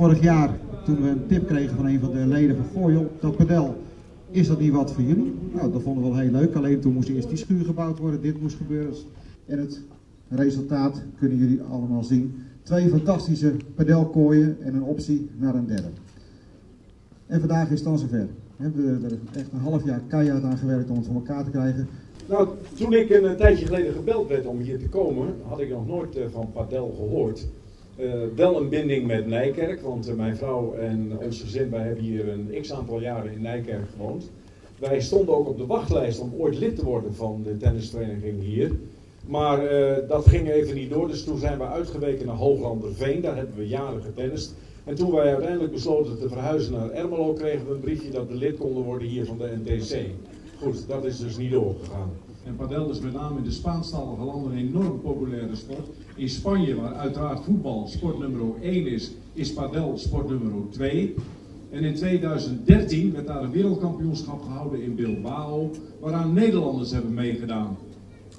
vorig jaar, toen we een tip kregen van een van de leden van Gooiel, dat padel, is dat niet wat voor jullie? Nou, dat vonden we wel heel leuk. Alleen toen moest eerst die schuur gebouwd worden, dit moest gebeuren. En het resultaat kunnen jullie allemaal zien. Twee fantastische padelkooien en een optie naar een derde. En vandaag is het dan zover. We hebben er echt een half jaar keihard aan gewerkt om het voor elkaar te krijgen. Nou, toen ik een, tijdje geleden gebeld werd om hier te komen, had ik nog nooit uh, van padel gehoord. Uh, wel een binding met Nijkerk, want uh, mijn vrouw en ons gezin, wij hebben hier een x aantal jaren in Nijkerk gewoond. Wij stonden ook op de wachtlijst om ooit lid te worden van de tennisvereniging hier. Maar dat ging even niet door, dus toen zijn we uitgeweken naar Hooglanderveen. Daar hebben we jaren getennist. En toen wij uiteindelijk besloten te verhuizen naar Ermelo, kregen we een briefje dat we lid konden worden hier van de NTC. Goed, dat is dus niet doorgegaan. En padel is met name in de Spaanstalige landen een enorm populaire sport. In Spanje, waar uiteraard voetbal sport nummer 1 is, is padel sport nummer 2. En in 2013 werd daar een wereldkampioenschap gehouden in Bilbao, waaraan Nederlanders hebben meegedaan.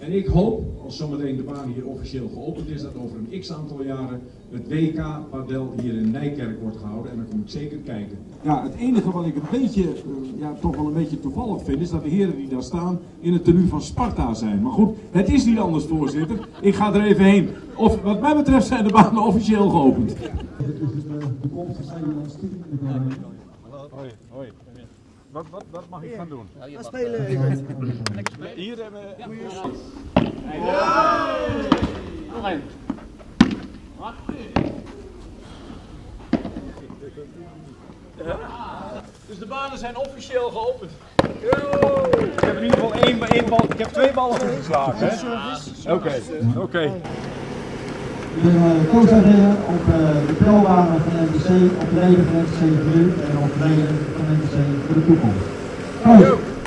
En ik hoop, als zometeen de baan hier officieel geopend is, dat over een x aantal jaren het WK Padel hier in Nijkerk wordt gehouden. En dan kom ik zeker kijken. Ja, het enige wat ik een beetje, uh, ja, toch wel een beetje toevallig vind, is dat de heren die daar staan in het tenue van Sparta zijn. Maar goed, het is niet anders, voorzitter. Ik ga er even heen. Of, wat mij betreft zijn de banen officieel geopend. Hoi, hoi. Wat, wat, wat mag ik gaan doen? Ja, spelen. Hier hebben we... Nog één. Dus de banen zijn officieel geopend. Ik heb in ieder geval één, één bal, ik heb twee ballen goed geslagen. hè? Oké, oké. Ik ben uh, coach op de pelbanen van NTC, op de leden van NTC nu en op de leden van NTC voor de toekomst. Goed.